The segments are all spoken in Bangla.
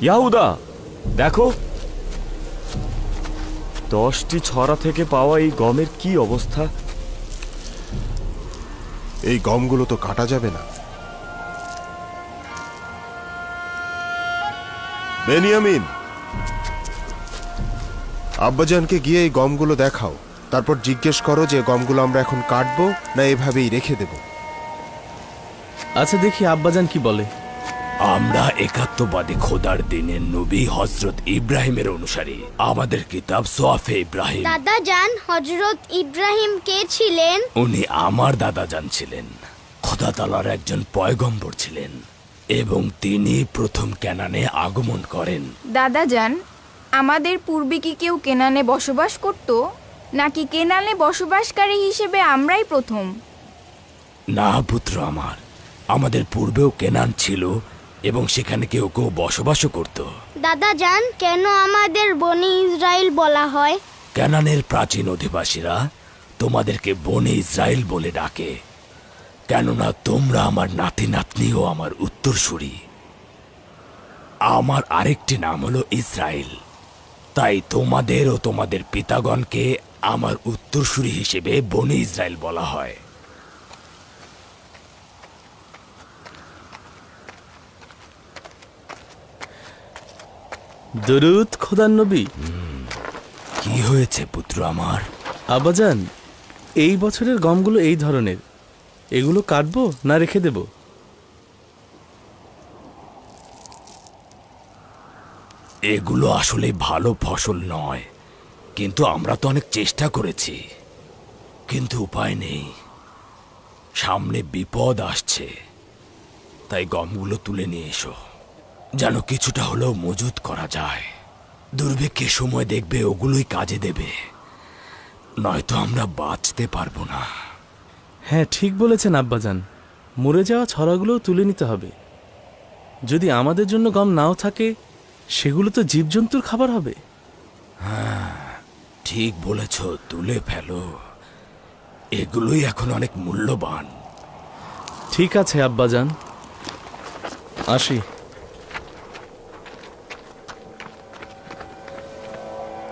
ইয়াহুদা দেখো। দশটি ছড়া থেকে পাওয়া এই গমের কি অবস্থা? এই গমগুলো তো কাটা যাবে না। বেনিয়ামিন আব্বাজানকে গিয়ে এই গমগুলো দেখাও। তারপর জিজ্ঞেস করো যে গমগুলো আমরা এখন কাটবো না এভাবেই রেখে দেব। আচ্ছা দেখি আব্বাজান কি বলে। আমরা একাত্মবাদী খোদার দিনের নবী হজরত ইব্রাহিমের অনুসারী। আমাদের কিতাব সোয়াফে ইব্রাহিম। দাদা যান হজরত ইব্রাহিম কে ছিলেন? উনি আমার দাদা যান ছিলেন। খোদা তালার একজন পয়গম্বর ছিলেন এবং তিনি প্রথম ক্যানানে আগমন করেন। দাদা যান আমাদের পূর্বে কি কেউ কেনানে বসবাস করত? নাকি কেনানে বসবাসকারী হিসেবে আমরাই প্রথম? না পুত্র আমার আমাদের পূর্বেও কেনান ছিল এবং সেখানে কেউ কেউ বসবাসও করত। দাদা যান কেন আমাদের বনি ইসরায়েল বলা হয়? ক্যানানের প্রাচীন অধিবাসীরা তোমাদেরকে বনে ইসরায়েল বলে ডাকে। কেননা তোমরা আমার নাতি নাতনি ও আমার উত্তরসূরি। আমার আরেকটি নাম হলো ইসরায়েল। তাই তোমাদের ও তোমাদের পিতাগণকে আমার উত্তরসূরি হিসেবে বনে ইসরায়েল বলা হয়। দরুদ খোদার নবী। কি হয়েছে পুত্র আমার? আব্বাজান এই বছরের গমগুলো এই ধরনের। এগুলো কাটবো না রেখে দেব? এগুলো আসলে ভালো ফসল নয় কিন্তু আমরা তো অনেক চেষ্টা করেছি। কিন্তু উপায় নেই। সামনে বিপদ আসছে তাই গমগুলো তুলে নিয়ে এসো। যেন কিছুটা হলেও মজুত করা যায়। দুর্ভিক্ষের সময় দেখবে ওগুলোই কাজে দেবে। নয়তো আমরা বাঁচতে পারব না। হ্যাঁ ঠিক বলেছেন আব্বাজান। মরে যাওয়া ছড়াগুলোও তুলে নিতে হবে। যদি আমাদের জন্য গম নাও থাকে সেগুলো তো জীবজন্তুর খাবার হবে। হ্যাঁ ঠিক বলেছ তুলে ফেলো। এগুলোই এখন অনেক মূল্যবান। ঠিক আছে আব্বাজান। আসি।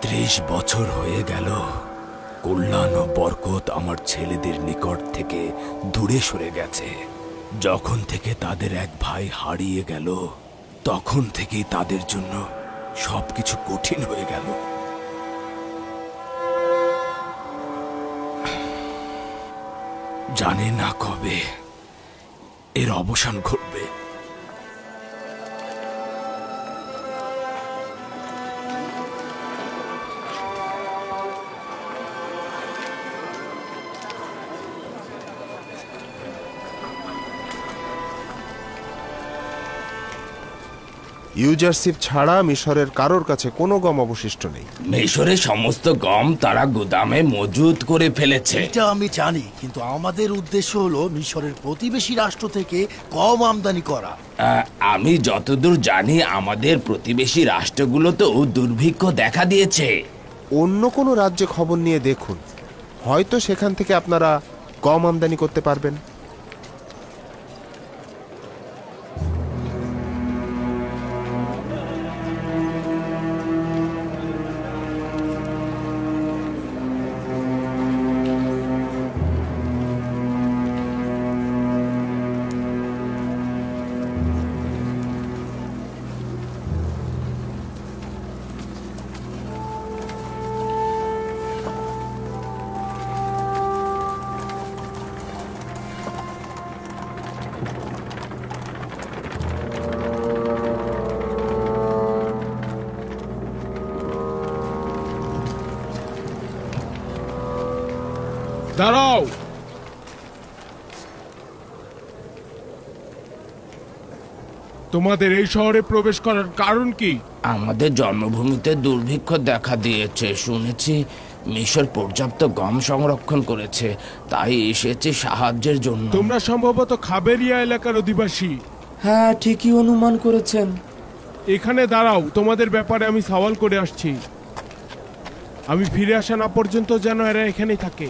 ত্রিশ বছর হয়ে গেল। কল্যাণ ও বরকত আমার ছেলেদের নিকট থেকে দূরে সরে গেছে। যখন থেকে তাদের এক ভাই হারিয়ে গেল, তখন থেকেই তাদের জন্য সব কিছু কঠিন হয়ে গেল। জানে না কবে এর অবসান ঘটবে। ইউজারশিপ ছাড়া মিশরের কারোর কাছে কোনো গম অবশিষ্ট নেই। মিশরের সমস্ত গম তারা গুদামে মজুত করে ফেলেছে। এটা আমি জানি কিন্তু আমাদের উদ্দেশ্য হলো মিশরের প্রতিবেশী রাষ্ট্র থেকে কম আমদানি করা। আমি যতদূর জানি আমাদের প্রতিবেশী রাষ্ট্রগুলো তো দুর্ভিক্ষ দেখা দিয়েছে। অন্য কোনো রাজ্যে খবর নিয়ে দেখুন। হয়তো সেখান থেকে আপনারা গম আমদানি করতে পারবেন। দাঁড়াও। তোমাদের এই শহরে প্রবেশ করার কারণ কি? আমাদের জন্মভূমিতে দুর্ভিক্ষ দেখা দিয়েছে শুনেছি। মিশর পর্যাপ্ত গম সংরক্ষণ করেছে তাই এসেছে সাহায্যের জন্য। তোমরা সম্ভবত খাবেরিয়া এলাকার অধিবাসী। হ্যাঁ ঠিকই অনুমান করেছেন। এখানে দাঁড়াও তোমাদের ব্যাপারে আমি সওয়াল করে আসছি। আমি ফিরে আসা না পর্যন্ত যেন এরা এখানেই থাকে।